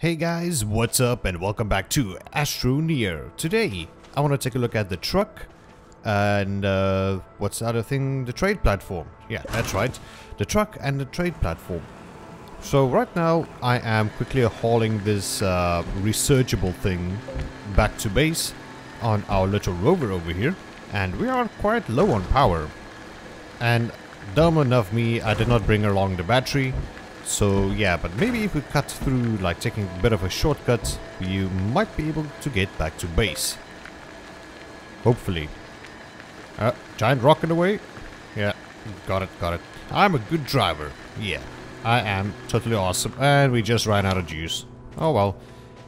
Hey guys, what's up and welcome back to Astroneer. Today, I want to take a look at the truck and uh, what's the other thing? The trade platform. Yeah, that's right. The truck and the trade platform. So right now, I am quickly hauling this uh, researchable thing back to base on our little rover over here. And we are quite low on power. And dumb enough me, I did not bring along the battery. So yeah, but maybe if we cut through, like taking a bit of a shortcut, you might be able to get back to base. Hopefully. Uh, giant the way? Yeah, got it, got it. I'm a good driver. Yeah, I am totally awesome. And we just ran out of juice. Oh well.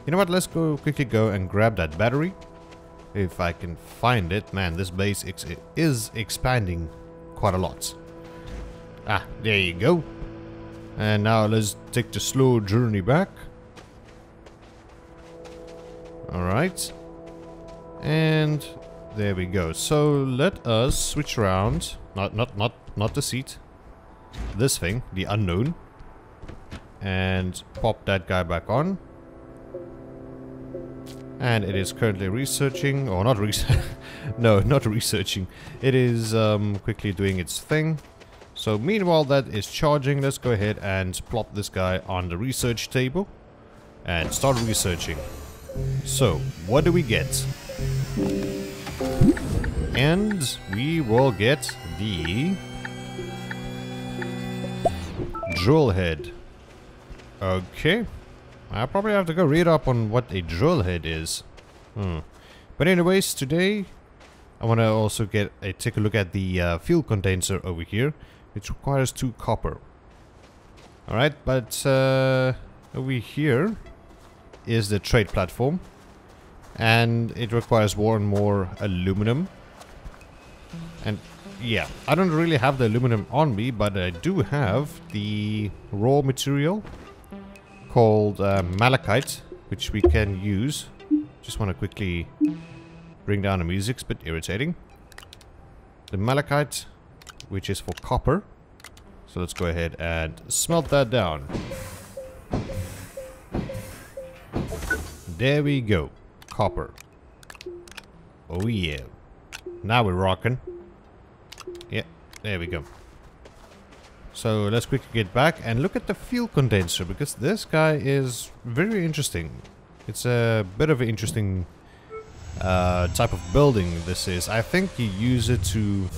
You know what, let's go quickly go and grab that battery. If I can find it. Man, this base ex is expanding quite a lot. Ah, there you go. And now let's take the slow journey back. Alright. And there we go. So let us switch around. Not not not not the seat. This thing, the unknown. And pop that guy back on. And it is currently researching, or not research. no, not researching. It is um, quickly doing its thing. So meanwhile that is charging, let's go ahead and plop this guy on the research table and start researching. So, what do we get? And we will get the drill head. Okay. I probably have to go read up on what a drill head is. Hmm. But anyways, today I want to also get a take a look at the uh, fuel condenser over here which requires two copper. Alright, but uh, over here is the trade platform. And it requires more and more aluminum. And yeah, I don't really have the aluminum on me, but I do have the raw material called uh, malachite, which we can use. Just want to quickly bring down the music, it's a bit irritating. The malachite which is for copper. So let's go ahead and smelt that down. There we go. Copper. Oh yeah. Now we're rocking. Yeah, there we go. So let's quickly get back and look at the fuel condenser because this guy is very interesting. It's a bit of an interesting uh, type of building this is. I think you use it to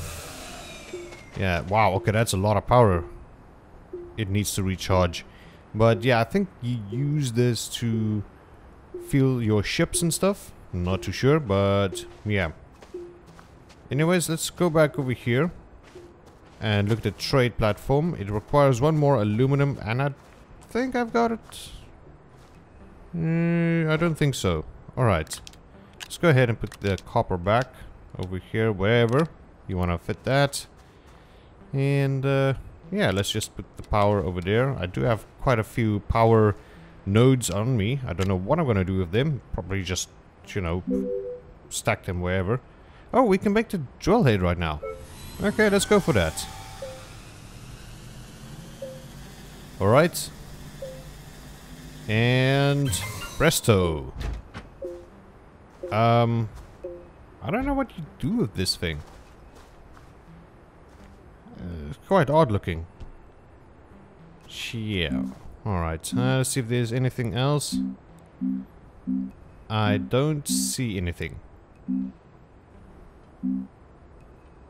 yeah, wow, okay, that's a lot of power. It needs to recharge. But yeah, I think you use this to fuel your ships and stuff. not too sure, but yeah. Anyways, let's go back over here and look at the trade platform. It requires one more aluminum and I think I've got it. Mm, I don't think so. Alright. Let's go ahead and put the copper back over here, wherever you want to fit that. And uh, yeah, let's just put the power over there. I do have quite a few power nodes on me. I don't know what I'm going to do with them. Probably just, you know, stack them wherever. Oh, we can make the drill head right now. Okay, let's go for that. Alright. And presto. Um, I don't know what you do with this thing. Quite odd looking. Yeah. Alright, uh, let's see if there's anything else. I don't see anything.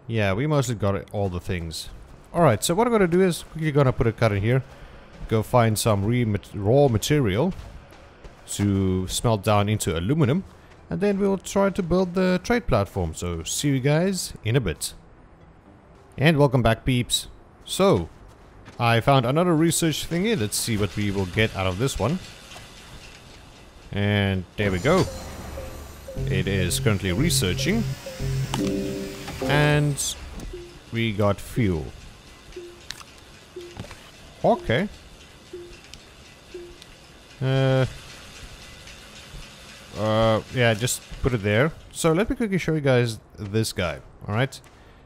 Yeah, we mostly got all the things. Alright, so what I'm gonna do is quickly gonna put a cut in here. Go find some raw material to smelt down into aluminum. And then we'll try to build the trade platform. So see you guys in a bit. And welcome back peeps. So, I found another research thingy. Let's see what we will get out of this one. And there we go. It is currently researching. And we got fuel. Okay. Uh, uh, yeah, just put it there. So let me quickly show you guys this guy. Alright.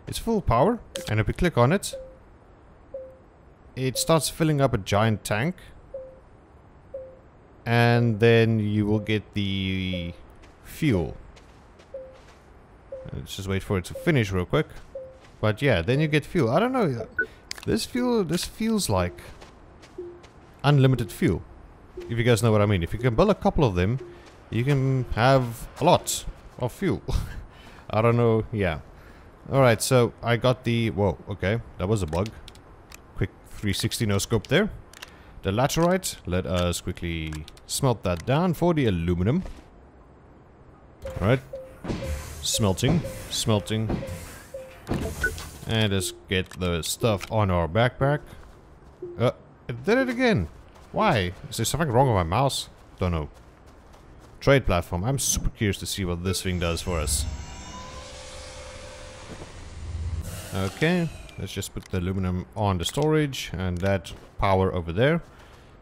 It's full power, and if we click on it, it starts filling up a giant tank. And then you will get the fuel. Let's just wait for it to finish real quick. But yeah, then you get fuel. I don't know. This fuel, this feels like unlimited fuel. If you guys know what I mean. If you can build a couple of them, you can have a lot of fuel. I don't know. Yeah. Alright, so I got the... Whoa, okay. That was a bug. Quick 360 no scope there. The laterite. Let us quickly smelt that down for the aluminum. Alright. Smelting. Smelting. And let's get the stuff on our backpack. Uh, it did it again. Why? Is there something wrong with my mouse? Don't know. Trade platform. I'm super curious to see what this thing does for us. Okay, let's just put the aluminum on the storage and that power over there.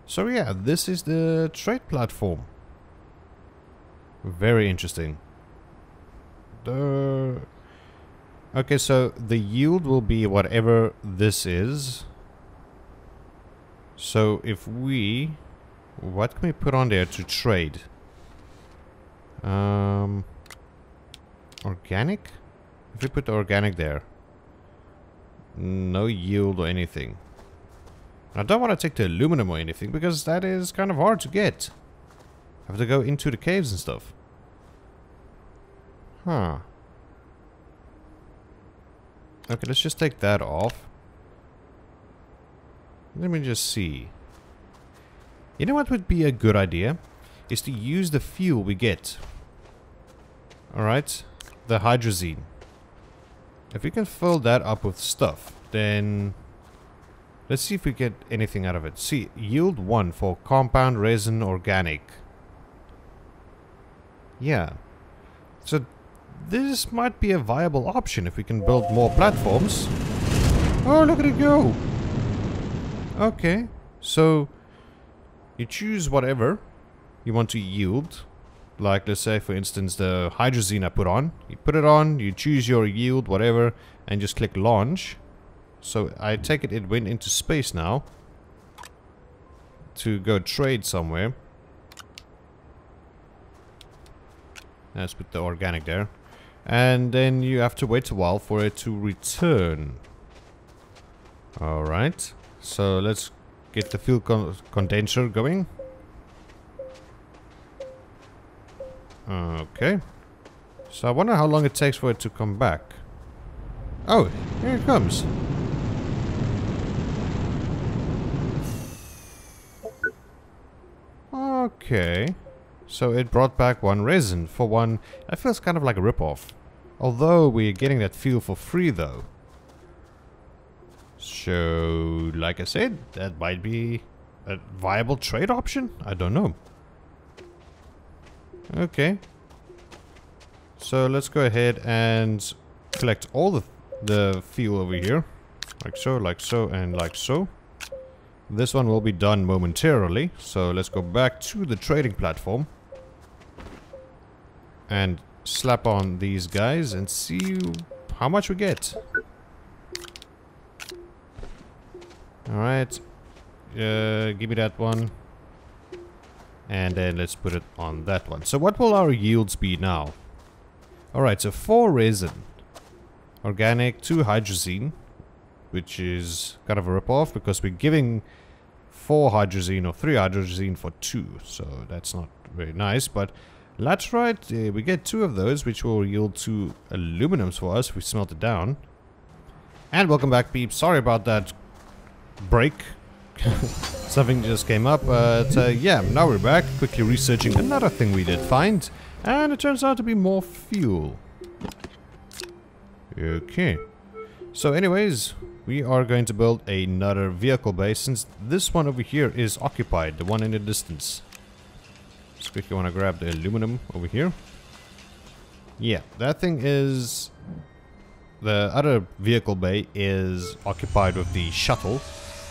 So yeah, this is the trade platform. Very interesting. The okay, so the yield will be whatever this is. So if we... What can we put on there to trade? Um, organic? If we put organic there. No yield or anything. I don't want to take the aluminum or anything because that is kind of hard to get. I have to go into the caves and stuff. Huh. Okay, let's just take that off. Let me just see. You know what would be a good idea? Is to use the fuel we get. Alright. The hydrazine. If we can fill that up with stuff, then... Let's see if we get anything out of it. See, yield 1 for compound resin organic. Yeah. So, this might be a viable option if we can build more platforms. Oh, look at it go! Okay, so you choose whatever you want to yield. Like, let's say, for instance, the hydrazine I put on. You put it on, you choose your yield, whatever, and just click launch. So I take it it went into space now. To go trade somewhere. Let's put the organic there. And then you have to wait a while for it to return. Alright. So let's get the fuel con condenser going. Okay. So I wonder how long it takes for it to come back. Oh, here it comes. Okay. So it brought back one resin for one... That feels kind of like a ripoff. Although we're getting that fuel for free though. So, like I said, that might be a viable trade option? I don't know. Okay. So let's go ahead and collect all the, the fuel over here. Like so, like so, and like so. This one will be done momentarily. So let's go back to the trading platform. And slap on these guys and see how much we get. Alright. Uh, give me that one. And then let's put it on that one. So what will our yields be now? Alright, so 4 resin. Organic, 2 hydrazine. Which is kind of a rip-off because we're giving 4 hydrazine or 3 hydrazine for 2. So that's not very nice. But laterite, uh, we get 2 of those which will yield 2 aluminums for us if we smelt it down. And welcome back peeps. Sorry about that break. Something just came up, but uh, yeah, now we're back, quickly researching another thing we did find, and it turns out to be more fuel. Okay. So anyways, we are going to build another vehicle base, since this one over here is occupied, the one in the distance. Just quickly want to grab the aluminum over here. Yeah, that thing is... The other vehicle bay is occupied with the shuttle,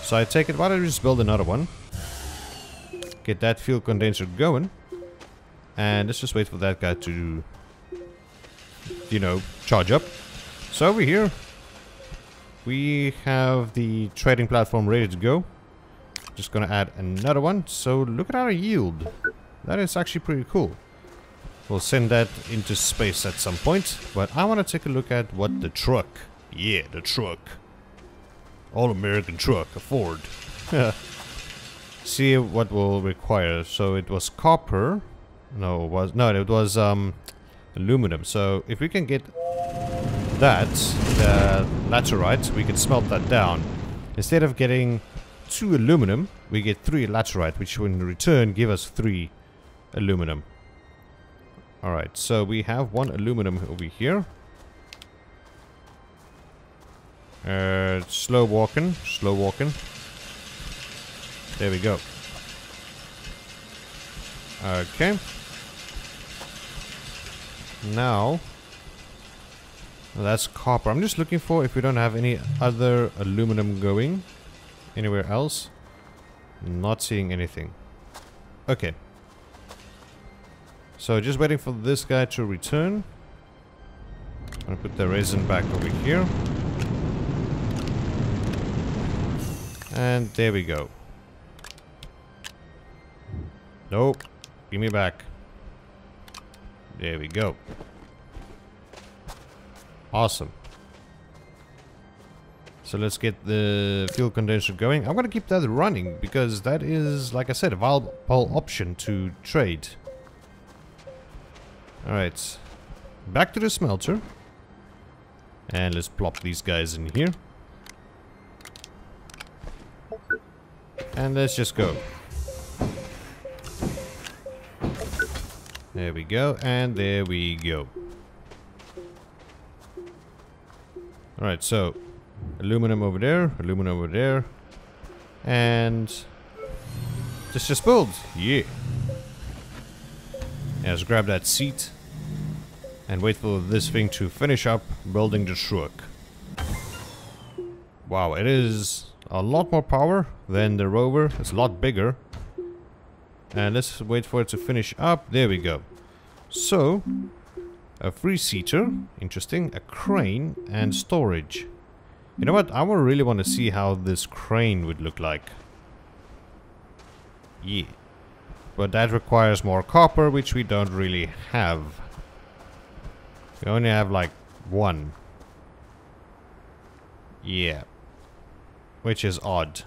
so I take it, why don't we just build another one? Get that fuel condenser going. And let's just wait for that guy to, you know, charge up. So over here, we have the trading platform ready to go. Just gonna add another one. So look at our yield. That is actually pretty cool. We'll send that into space at some point. But I want to take a look at what the truck. Yeah, the truck. All-American truck. A Ford. See what will require. So it was copper. No, it was... No, it was um, aluminum. So if we can get that, the laterite, we can smelt that down. Instead of getting two aluminum, we get three laterite, which will in return give us three aluminum. Alright, so we have one aluminum over here. Uh, slow walking, slow walking. There we go. Okay. Now, that's copper. I'm just looking for if we don't have any other aluminum going anywhere else. Not seeing anything. Okay. So just waiting for this guy to return. I'm gonna put the resin back over here. And there we go. Nope. Give me back. There we go. Awesome. So let's get the fuel condenser going. I'm going to keep that running because that is, like I said, a viable option to trade. Alright. Back to the smelter. And let's plop these guys in here. And let's just go. There we go, and there we go. Alright, so aluminum over there, aluminum over there, and just just build. Yeah. yeah. Let's grab that seat and wait for this thing to finish up building the truck. Wow, it is a lot more power than the rover. It's a lot bigger. And let's wait for it to finish up. There we go. So, a three-seater, interesting, a crane, and storage. You know what, I really want to see how this crane would look like. Yeah. But that requires more copper, which we don't really have. We only have like one. Yeah. Which is odd.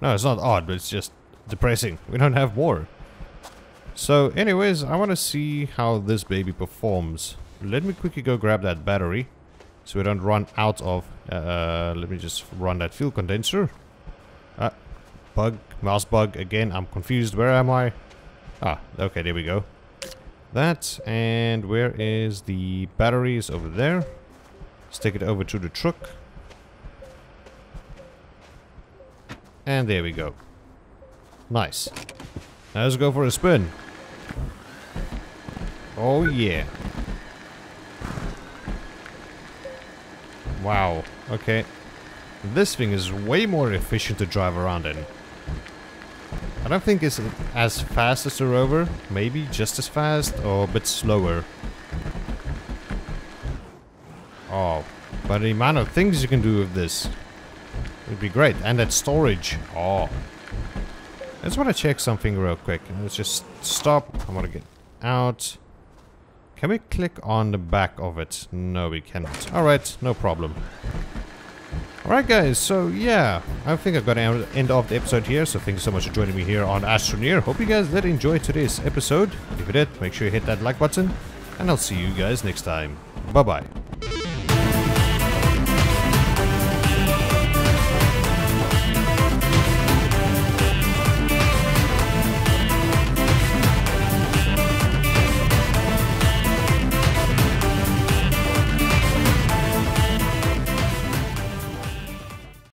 No, it's not odd, but it's just depressing. We don't have more. So anyways, I want to see how this baby performs. Let me quickly go grab that battery. So we don't run out of... Uh, let me just run that fuel condenser. Ah, bug, mouse bug again. I'm confused. Where am I? Ah, okay, there we go. That, and where is the batteries over there? Let's it over to the truck. And there we go. Nice. Now let's go for a spin. Oh yeah. Wow. Okay. This thing is way more efficient to drive around in. I don't think it's as fast as the rover. Maybe just as fast or a bit slower. Oh. But the amount of things you can do with this would be great. And that storage. Oh. I just want to check something real quick. Let's just stop. I want to get out. Can we click on the back of it? No, we cannot. Alright, no problem. Alright guys, so yeah, I think I've got to end of the episode here, so thank you so much for joining me here on Astroneer. Hope you guys did enjoy today's episode. If you did, make sure you hit that like button, and I'll see you guys next time. Bye-bye.